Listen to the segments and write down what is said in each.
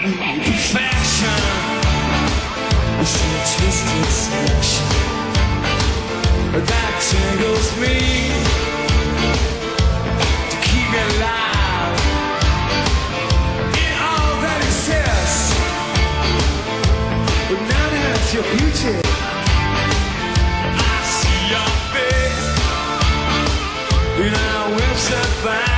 Perfection, is a twisted selection that tingles me to keep me alive in all that exists. But none has your beauty. I see your face, and I will survive.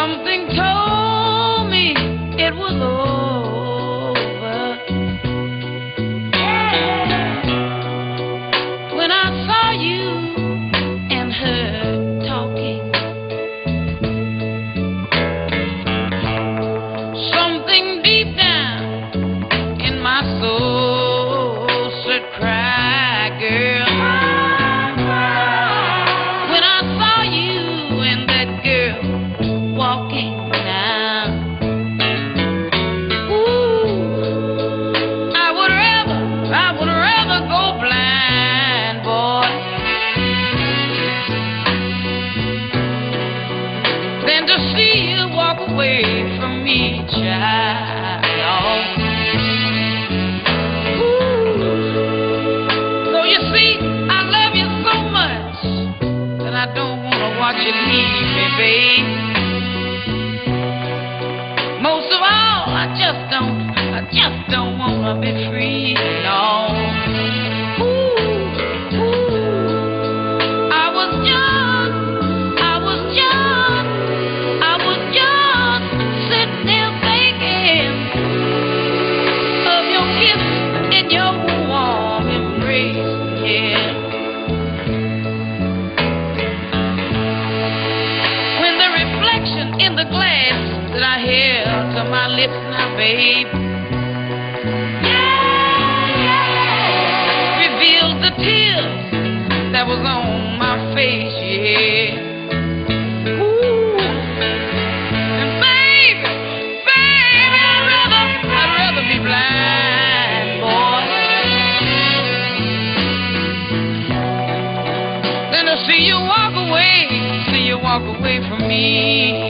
Something told me it was than to see you walk away from me, child. Ooh, so you see, I love you so much that I don't wanna watch you leave me, babe. Most of all, I just don't, I just don't wanna be free, no. In the glass that I held to my lips now, babe, yeah, revealed the tears that was on my face, yeah. And baby, baby, I'd rather, I'd rather be blind, boy. than to see you walk away, see you walk away from me. Yeah.